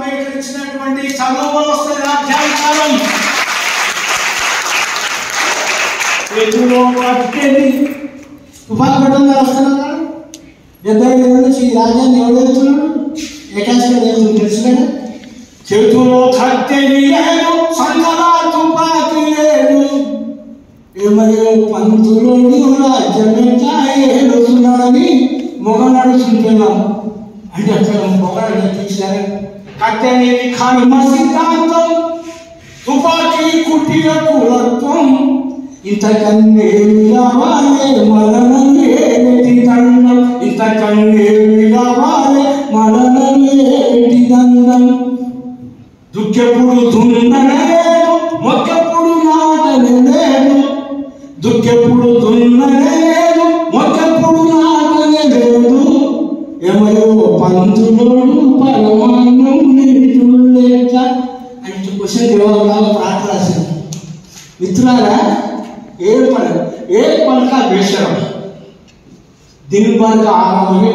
అంబేద్కర్ ఇచ్చినటువంటి చదువు వస్తుంది రాజ్యాంగం చేతిలో పట్టుకెళ్ళి తుఫాన్ పట్టంగా వస్తున్నా డెబ్బై ఐదు నుంచి ఈ రాజ్యాన్ని ఎవరు వెళ్తున్నాడు ఏకాశంగా వెళ్తుంది తెలిసినాడు చేతిలో కట్టెలి లేదు సంగలా తుపాకి లేదు ఏమయ్యో పంతులోడు రాజ్యమెట్లా ఏడుస్తున్నాడని మొగ నడుచుంటున్నాం అంటే అక్కడ మొగ తీసారు కట్టెని కర్మ సిద్ధాంతం తుపాకీ కుట్టిన కులత్వం విలవాలే మరణం మరణమేటి దండం. ఇంతకన్నే విలవాలే మరణం మరణమేటి దండం. దుఃఖెప్పుడు దున్నలేదు మొక్కప్పుడు నాటనే దుఃఖెప్పుడు దున్ననే లేదు మొక్కప్పుడు నాటనే ఏమయో పంతులోడు పరమాన్నం యోగంలో జవాబులాగా ప్రార్థన రాసింది మిత్రులారా ఏడు పలు ఏడు పలక వేషరం దీని పలక ఆరామని